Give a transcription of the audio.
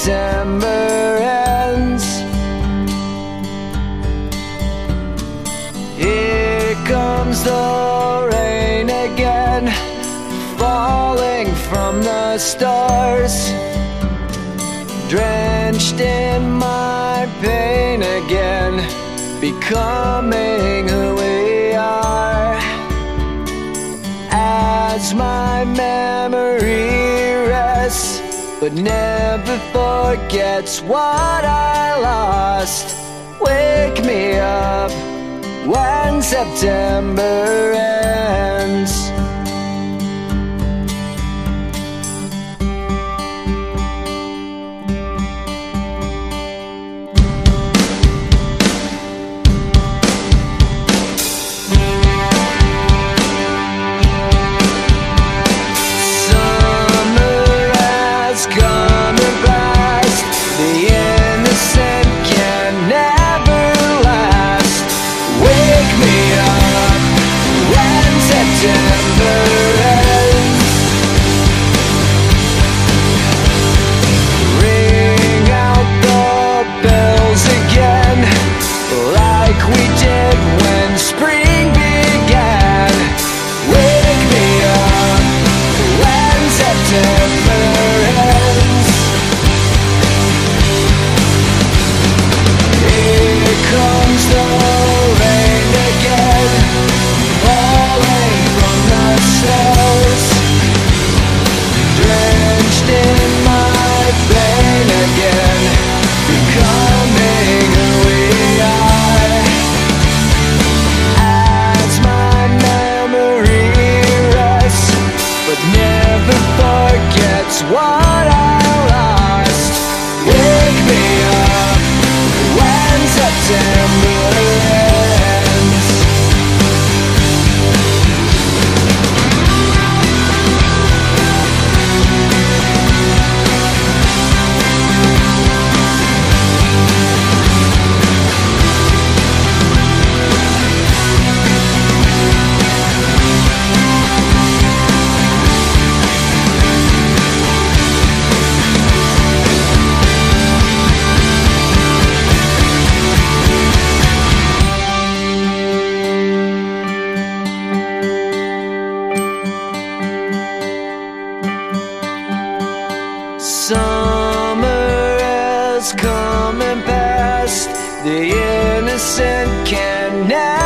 September ends. Here comes the rain again, falling from the stars. Drenched in my pain again, becoming who we are. As my memory but never forgets what I lost. Wake me up when September ends. December coming past. The innocent can never.